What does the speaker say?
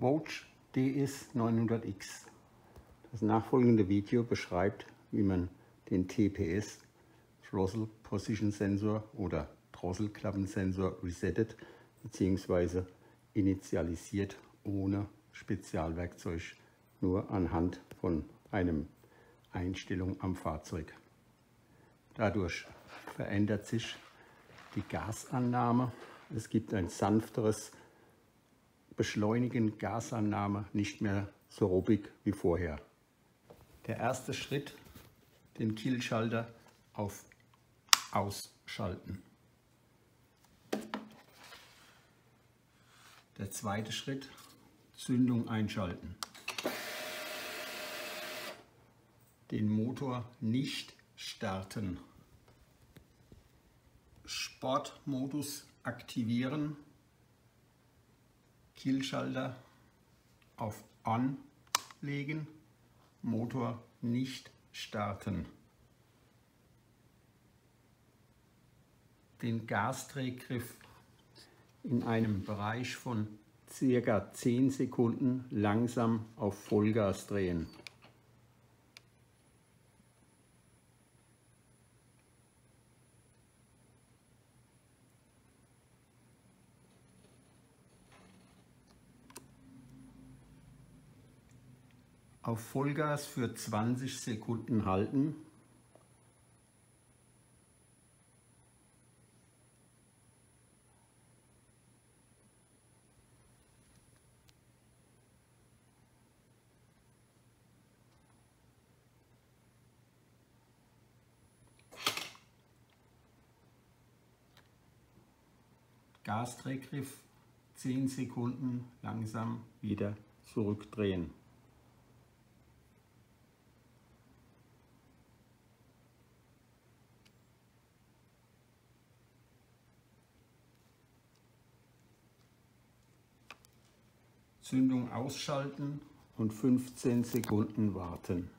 Watch DS900X. Das nachfolgende Video beschreibt, wie man den TPS Throttle Position Sensor oder Drosselklappensensor resettet bzw. initialisiert ohne Spezialwerkzeug, nur anhand von einem Einstellung am Fahrzeug. Dadurch verändert sich die Gasannahme. Es gibt ein sanfteres beschleunigen Gasannahme nicht mehr so ruppig wie vorher. Der erste Schritt, den Kielschalter auf Ausschalten. Der zweite Schritt, Zündung einschalten. Den Motor nicht starten. Sportmodus aktivieren Kielschalter auf On legen, Motor nicht starten. Den Gasdrehgriff in einem Bereich von ca. 10 Sekunden langsam auf Vollgas drehen. Auf Vollgas für 20 Sekunden halten. Gasdrehgriff 10 Sekunden langsam wieder zurückdrehen. Zündung ausschalten und 15 Sekunden warten.